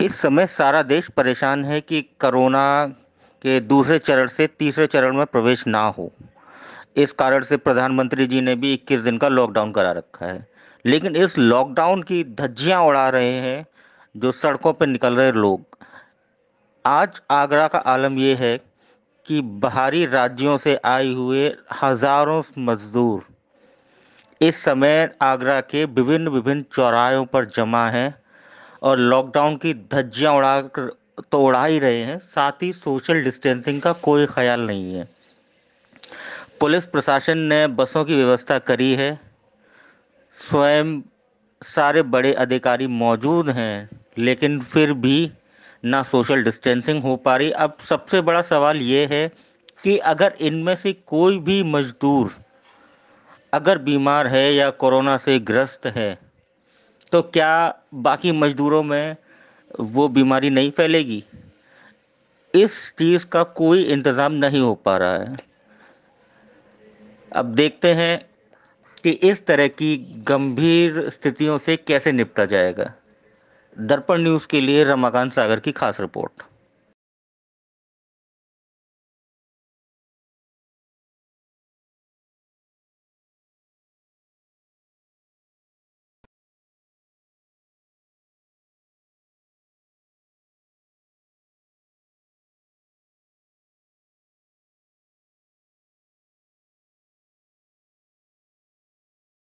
इस समय सारा देश परेशान है कि कोरोना के दूसरे चरण से तीसरे चरण में प्रवेश ना हो। इस कारण से प्रधानमंत्री जी ने भी 21 दिन का लॉकडाउन करा रखा है। लेकिन इस लॉकडाउन की धज्जियाँ उड़ा रहे हैं जो सड़कों पर निकल रहे लोग। आज आगरा का आलम यह है कि बाहरी राज्यों से आए हुए हज़ारों मजदूर इस समय आगरा के विभिन्न विभिन्न चौराहों पर जमा हैं। और लॉकडाउन की धज्जियाँ उड़ा तो उड़ा ही रहे हैं। साथ ही सोशल डिस्टेंसिंग का कोई ख्याल नहीं है। पुलिस प्रशासन ने बसों की व्यवस्था करी है। स्वयं सारे बड़े अधिकारी मौजूद हैं, लेकिन फिर भी ना सोशल डिस्टेंसिंग हो पा रही। अब सबसे बड़ा सवाल ये है कि अगर इनमें से कोई भी मजदूर अगर बीमार है या कोरोना से ग्रस्त है तो क्या बाकी मजदूरों में वो बीमारी नहीं फैलेगी? इस चीज़ का कोई इंतज़ाम नहीं हो पा रहा है। अब देखते हैं कि इस तरह की गंभीर स्थितियों से कैसे निपटा जाएगा। दर्पण न्यूज़ के लिए रमाकांत सागर की खास रिपोर्ट।